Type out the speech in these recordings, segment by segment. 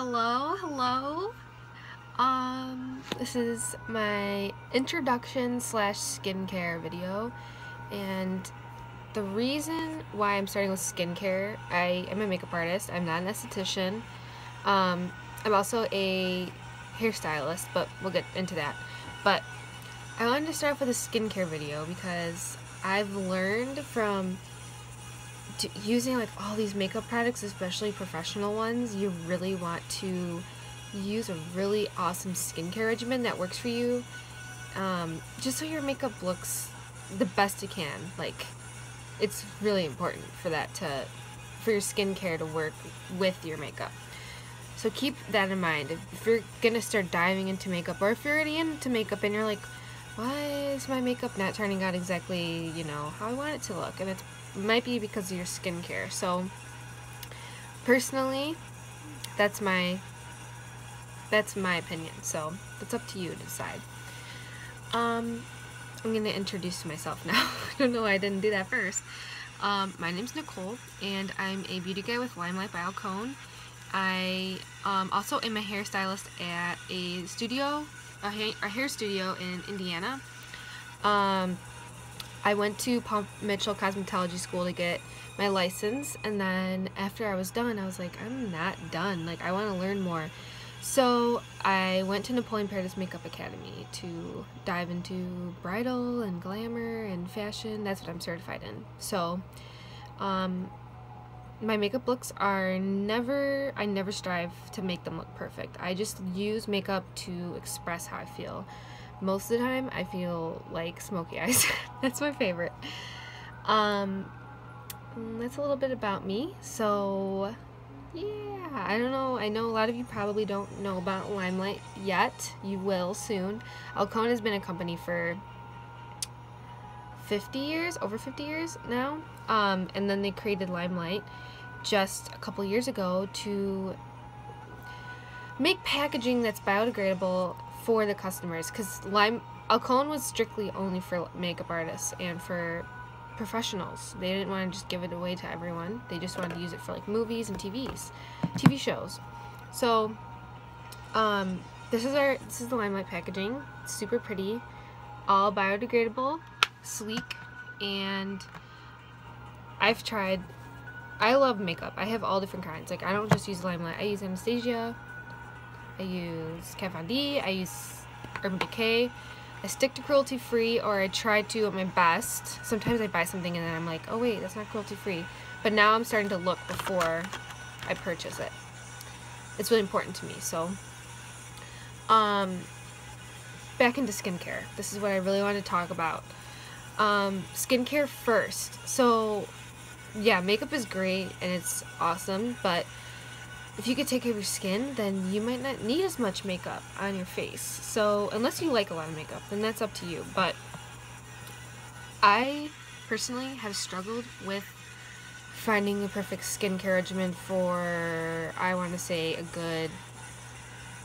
Hello, hello. Um, this is my introduction slash skincare video, and the reason why I'm starting with skincare, I am a makeup artist. I'm not an esthetician. Um, I'm also a hairstylist, but we'll get into that. But I wanted to start off with a skincare video because I've learned from using like all these makeup products, especially professional ones, you really want to use a really awesome skincare regimen that works for you. Um, just so your makeup looks the best it can. Like, it's really important for that to, for your skincare to work with your makeup. So keep that in mind. If you're gonna start diving into makeup, or if you're already into makeup and you're like, why is my makeup not turning out exactly, you know, how I want it to look? And it might be because of your skincare. So personally, that's my that's my opinion. So it's up to you to decide. Um, I'm gonna introduce myself now. I don't know why I didn't do that first. Um, my name's Nicole, and I'm a beauty guide with Limelight by Alcone. I um, also am a hairstylist at a studio, a, ha a hair studio in Indiana. Um, I went to Paul Mitchell Cosmetology School to get my license and then after I was done I was like I'm not done. Like I want to learn more. So I went to Napoleon Perdis Makeup Academy to dive into bridal and glamour and fashion. That's what I'm certified in. So um, my makeup looks are never I never strive to make them look perfect I just use makeup to express how I feel most of the time I feel like smoky eyes. that's my favorite. Um, that's a little bit about me. So, yeah, I don't know. I know a lot of you probably don't know about Limelight yet. You will soon. Alcone has been a company for 50 years, over 50 years now. Um, and then they created Limelight just a couple years ago to make packaging that's biodegradable for the customers because Lime Alcone was strictly only for makeup artists and for professionals. They didn't want to just give it away to everyone. They just wanted to use it for like movies and TVs, TV shows. So, um, this is our this is the Limelight packaging. It's super pretty, all biodegradable, sleek, and I've tried. I love makeup. I have all different kinds. Like I don't just use Limelight. I use Anastasia. I use Kat Von D, I use Urban Decay. I stick to cruelty free or I try to at my best. Sometimes I buy something and then I'm like, oh wait, that's not cruelty free. But now I'm starting to look before I purchase it. It's really important to me, so. Um, back into skincare. This is what I really want to talk about. Um, skincare first. So, yeah, makeup is great and it's awesome, but if you could take care of your skin, then you might not need as much makeup on your face. So, unless you like a lot of makeup, then that's up to you. But I personally have struggled with finding the perfect skincare regimen for, I want to say, a good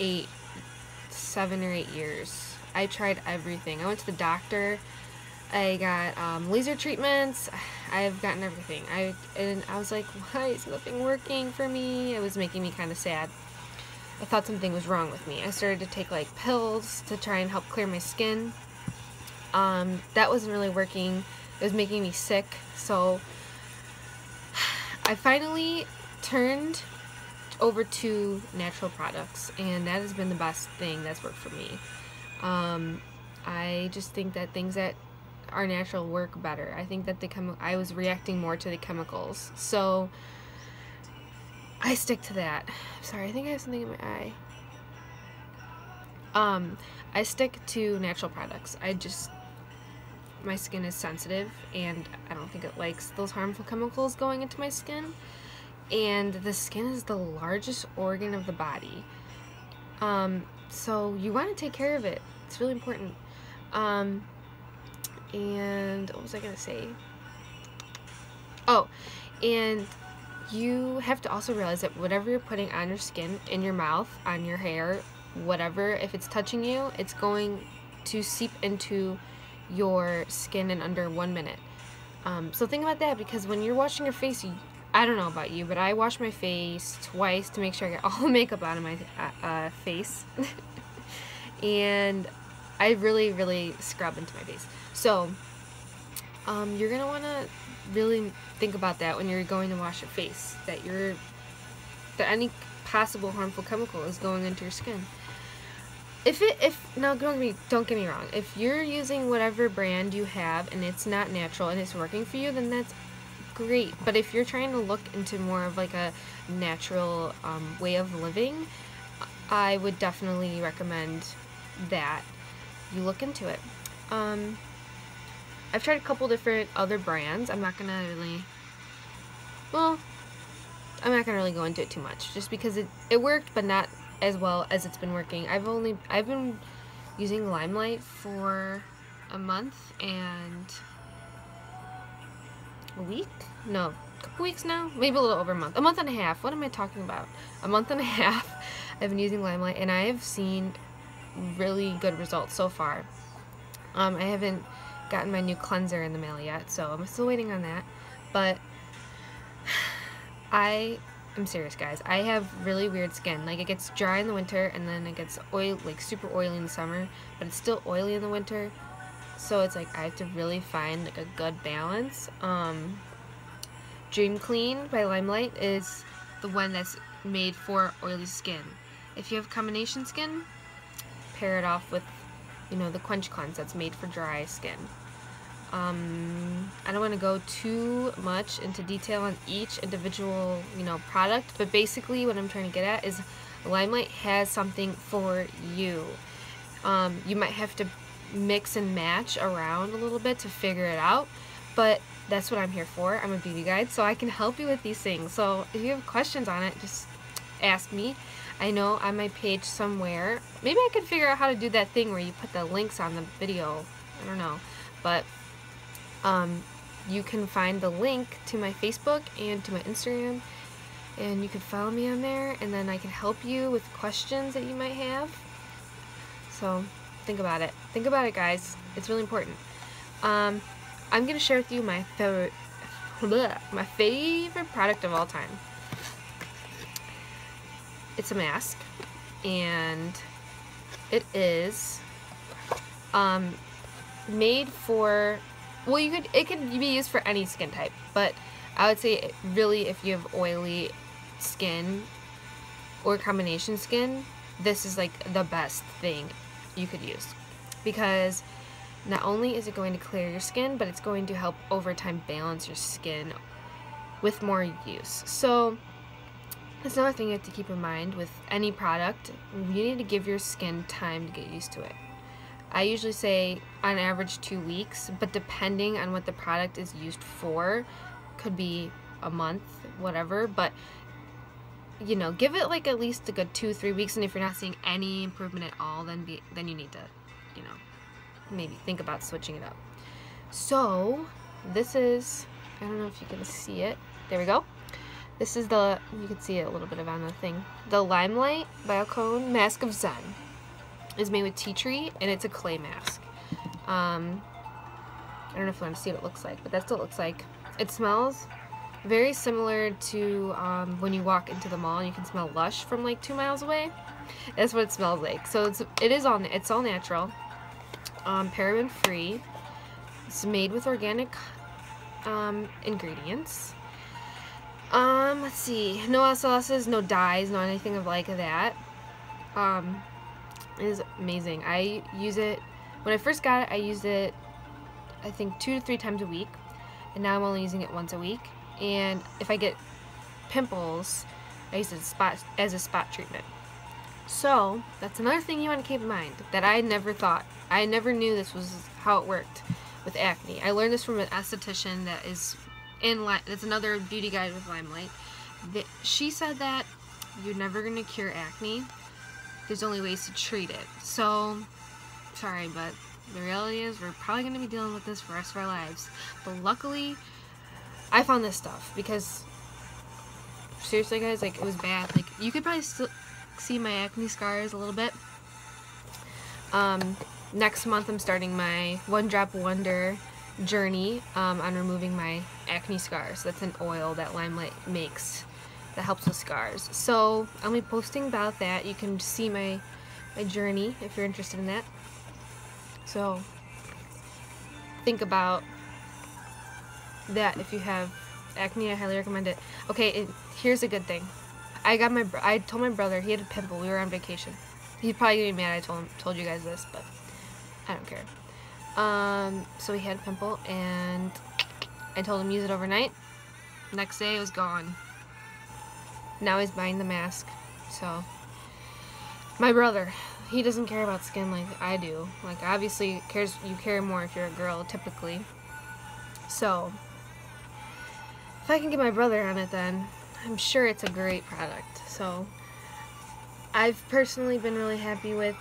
eight, seven or eight years. I tried everything. I went to the doctor I got um, laser treatments. I've gotten everything. I and I was like, why is nothing working for me? It was making me kind of sad. I thought something was wrong with me. I started to take like pills to try and help clear my skin. Um, that wasn't really working. It was making me sick. So I finally turned over to natural products and that has been the best thing that's worked for me. Um, I just think that things that our natural work better. I think that the chem I was reacting more to the chemicals. So I stick to that. Sorry, I think I have something in my eye. Um, I stick to natural products. I just my skin is sensitive and I don't think it likes those harmful chemicals going into my skin. And the skin is the largest organ of the body. Um, so you want to take care of it. It's really important. Um, and what was I gonna say? Oh, and you have to also realize that whatever you're putting on your skin, in your mouth, on your hair, whatever, if it's touching you, it's going to seep into your skin in under one minute. Um, so think about that because when you're washing your face, I don't know about you, but I wash my face twice to make sure I get all the makeup out of my uh, uh, face. and I really, really scrub into my face. So, um, you're going to want to really think about that when you're going to wash your face. That you're, that any possible harmful chemical is going into your skin. If it, if, now don't get me, don't get me wrong, if you're using whatever brand you have and it's not natural and it's working for you, then that's great. But if you're trying to look into more of like a natural um, way of living, I would definitely recommend that you look into it. Um, I've tried a couple different other brands. I'm not gonna really, well, I'm not gonna really go into it too much, just because it it worked, but not as well as it's been working. I've only I've been using Limelight for a month and a week? No, a couple weeks now? Maybe a little over a month. A month and a half. What am I talking about? A month and a half I've been using Limelight and I have seen really good results so far. Um, I haven't gotten my new cleanser in the mail yet, so I'm still waiting on that. But I am serious, guys. I have really weird skin. Like, it gets dry in the winter, and then it gets oil, like super oily in the summer, but it's still oily in the winter. So it's like I have to really find like a good balance. Um, Dream Clean by Limelight is the one that's made for oily skin. If you have combination skin, pair it off with, you know, the Quench Cleanse that's made for dry skin. Um, I don't want to go too much into detail on each individual, you know, product, but basically what I'm trying to get at is Limelight has something for you. Um, you might have to mix and match around a little bit to figure it out, but that's what I'm here for. I'm a beauty guide, so I can help you with these things. So if you have questions on it, just ask me. I know on my page somewhere, maybe I could figure out how to do that thing where you put the links on the video. I don't know, but um, you can find the link to my Facebook and to my Instagram and you can follow me on there and then I can help you with questions that you might have. So think about it. Think about it guys. It's really important. Um, I'm going to share with you my favorite my favorite product of all time. It's a mask and it is um, made for well, you could it could be used for any skin type, but I would say really if you have oily skin or combination skin, this is like the best thing you could use because not only is it going to clear your skin, but it's going to help over time balance your skin with more use. So that's another thing you have to keep in mind with any product. You need to give your skin time to get used to it. I usually say on average two weeks, but depending on what the product is used for, could be a month, whatever, but you know, give it like at least a good two, three weeks, and if you're not seeing any improvement at all, then be, then you need to, you know, maybe think about switching it up. So, this is, I don't know if you can see it. There we go. This is the, you can see a little bit of on the thing, the Limelight by Alcone Mask of Zen is made with tea tree, and it's a clay mask. Um, I don't know if you want to see what it looks like, but that's what it looks like. It smells very similar to um, when you walk into the mall and you can smell Lush from like two miles away. That's what it smells like. So it's it is all it's all natural, um, paraben free. It's made with organic um, ingredients. Um, let's see, no SLSs, no dyes, no anything of like that. Um, is amazing. I use it, when I first got it, I used it, I think, two to three times a week. And now I'm only using it once a week. And if I get pimples, I use it spot, as a spot treatment. So, that's another thing you want to keep in mind that I never thought. I never knew this was how it worked with acne. I learned this from an esthetician that is in, that's another beauty guide with Limelight. That she said that you're never to cure acne there's only ways to treat it. So, sorry, but the reality is we're probably to be dealing with this for the rest of our lives. But luckily, I found this stuff because, seriously guys, like, it was bad. Like, you could probably still see my acne scars a little bit. Um, next month I'm starting my One Drop Wonder journey um, on removing my acne scars. That's an oil that Limelight makes that helps with scars. So I'll be posting about that. You can see my my journey if you're interested in that. So think about that if you have acne. I highly recommend it. Okay, it, here's a good thing. I got my I told my brother he had a pimple. We were on vacation. He's probably be mad I told him told you guys this, but I don't care. Um, so he had a pimple and I told him use it overnight. Next day it was gone. Now he's buying the mask. So my brother, he doesn't care about skin like I do. Like obviously cares you care more if you're a girl typically. So if I can get my brother on it then I'm sure it's a great product. So I've personally been really happy with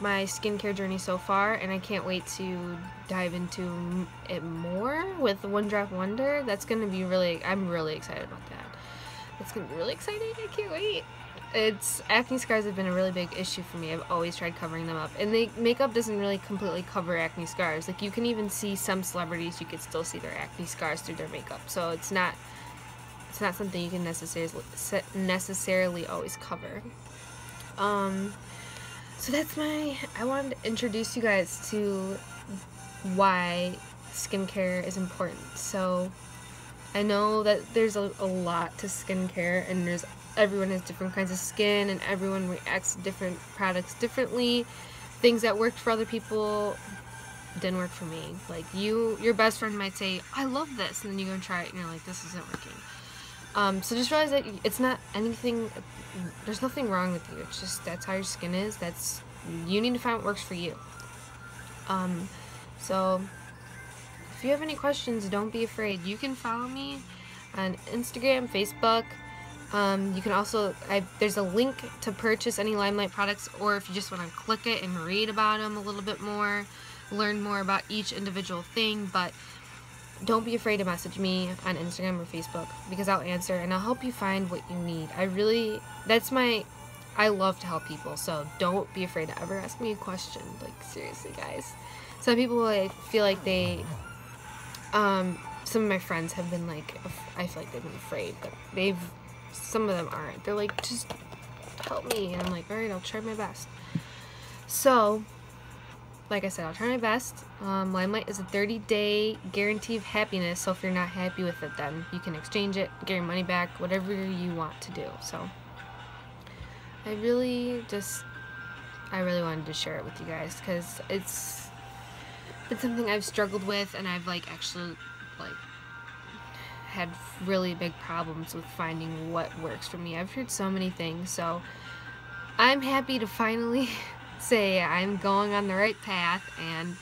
my skincare journey so far and I can't wait to dive into it more with One Drop Wonder. That's going to be really, I'm really excited about that. It's going to be really exciting. I can't wait. It's, acne scars have been a really big issue for me. I've always tried covering them up. And they, makeup doesn't really completely cover acne scars. Like you can even see some celebrities, you can still see their acne scars through their makeup. So it's not, it's not something you can necessarily, necessarily always cover. Um, so that's my, I wanted to introduce you guys to why skincare is important. So I know that there's a, a lot to skincare and there's everyone has different kinds of skin and everyone reacts to different products differently. Things that worked for other people didn't work for me. Like you, your best friend might say, I love this, and then you go and try it and you're like, this isn't working. Um, so just realize that it's not anything, there's nothing wrong with you. It's just that's how your skin is. That's, you need to find what works for you. Um, so if you have any questions, don't be afraid. You can follow me on Instagram, Facebook. Um, you can also, I, there's a link to purchase any Limelight products, or if you just want to click it and read about them a little bit more, learn more about each individual thing. But don't be afraid to message me on Instagram or Facebook because I'll answer and I'll help you find what you need. I really, that's my, I love to help people, so don't be afraid to ever ask me a question. Like, seriously, guys. Some people I feel like they, um, some of my friends have been like, I feel like they've been afraid, but they've, some of them aren't. They're like, just help me. And I'm like, alright, I'll try my best. So, like I said, I'll try my best. Um, Limelight is a 30-day guarantee of happiness, so if you're not happy with it, then you can exchange it, get your money back, whatever you want to do. So, I really just, I really wanted to share it with you guys, because it's been something I've struggled with, and I've, like, actually, like, had really big problems with finding what works for me. I've heard so many things, so I'm happy to finally say I'm going on the right path and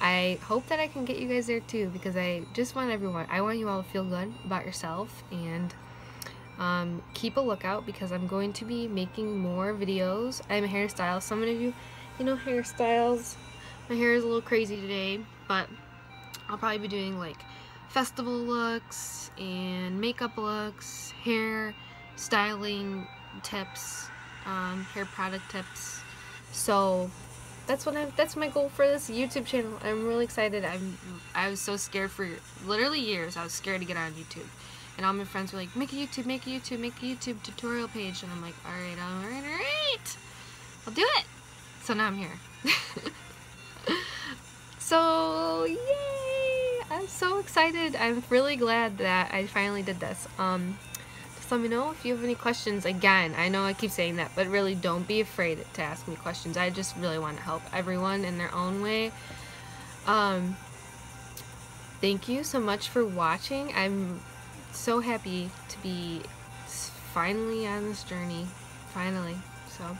I hope that I can get you guys there too because I just want everyone, I want you all to feel good about yourself and um, keep a lookout because I'm going to be making more videos. I'm a hairstylist. Some of you, you know hairstyles. My hair is a little crazy today, but I'll probably be doing like festival looks and makeup looks, hair styling tips, um, hair product tips, so that's what I'm that's my goal for this YouTube channel. I'm really excited. I'm I was so scared for literally years. I was scared to get on YouTube. And all my friends were like, make a YouTube, make a YouTube, make a YouTube tutorial page. And I'm like, alright, alright, alright. I'll do it. So now I'm here. so, yay! I'm so excited. I'm really glad that I finally did this. Um, let me know if you have any questions. Again, I know I keep saying that, but really don't be afraid to ask me questions. I just really want to help everyone in their own way. Um, thank you so much for watching. I'm so happy to be finally on this journey. Finally. So,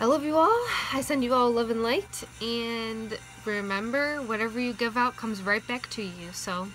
I love you all. I send you all love and light. And remember, whatever you give out comes right back to you. So,